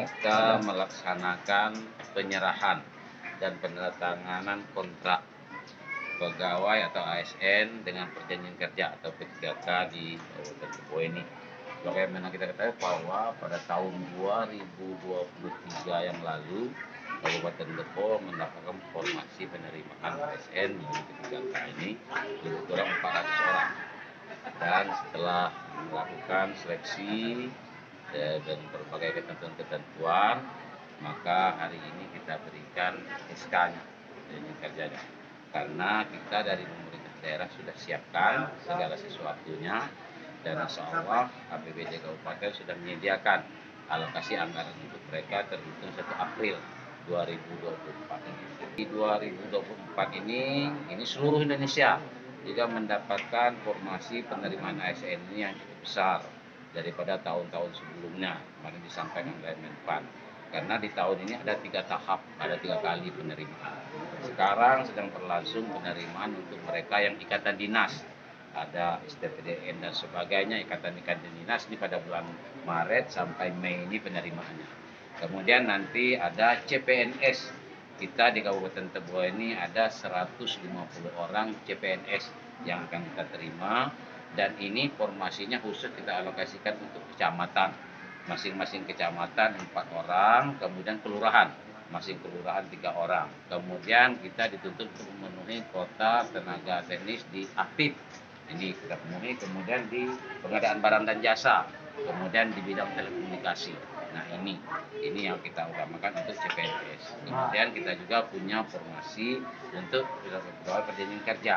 kita melaksanakan penyerahan dan penandatanganan kontrak pegawai atau ASN dengan perjanjian kerja atau P3K di Kabupaten ini. Bagaimana kita ketahui bahwa pada tahun 2023 yang lalu Kabupaten Depok mendapatkan formasi penerimaan ASN melalui P3K ini lebih kurang 400 orang. Dan setelah melakukan seleksi dan berbagai ketentuan-ketentuan, maka hari ini kita berikan SK-nya, perjanjian kerjanya. Karena kita dari pemerintah daerah sudah siapkan segala sesuatunya dan insya Allah APBD Kabupaten sudah menyediakan alokasi anggaran untuk mereka terhitung 1 April 2024 ini. Di 2024 ini, ini seluruh Indonesia juga mendapatkan formasi penerimaan ASN ini yang cukup besar daripada tahun-tahun sebelumnya. Kemarin disampaikan oleh Menpan karena di tahun ini ada tiga tahap, ada tiga kali penerimaan. Sekarang sedang berlangsung penerimaan untuk mereka yang ikatan dinas, ada STPDN dan sebagainya, ikatan-ikatan dinas ini pada bulan Maret sampai Mei ini penerimaannya. Kemudian nanti ada CPNS, kita di Kabupaten Tebo ini ada 150 orang CPNS yang akan kita terima dan ini formasinya khusus kita alokasikan untuk kecamatan masing-masing kecamatan empat orang, kemudian kelurahan masing kelurahan tiga orang. Kemudian kita dituntut untuk memenuhi kota tenaga teknis di aktif. Ini kita penuhi. Kemudian di pengadaan barang dan jasa. Kemudian di bidang telekomunikasi. Nah ini, ini yang kita utamakan untuk CPNS. Kemudian kita juga punya formasi untuk pegawai perjanjian kerja